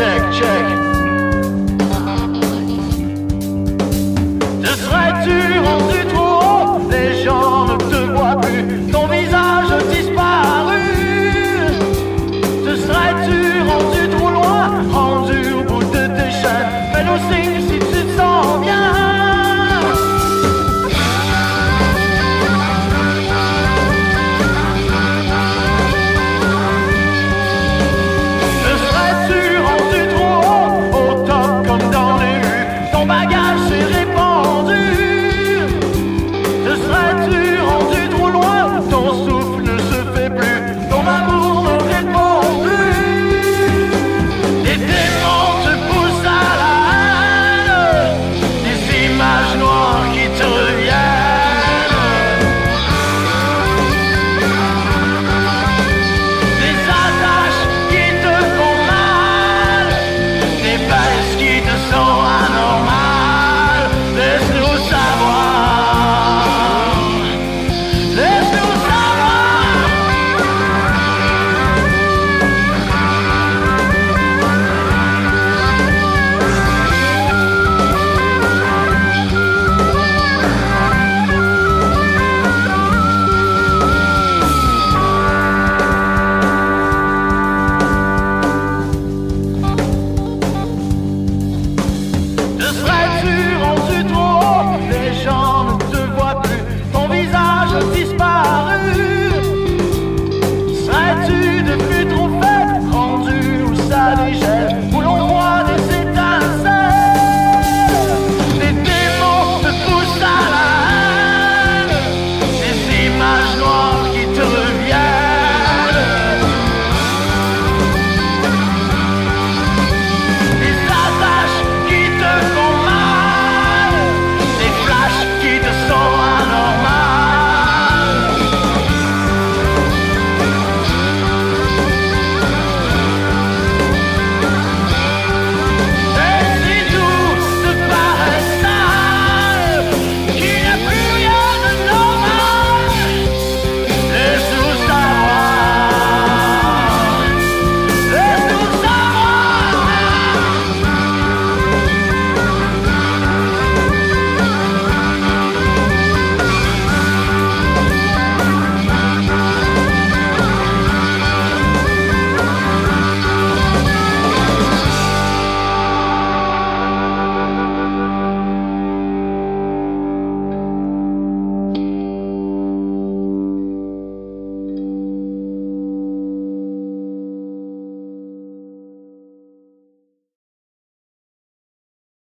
check, check.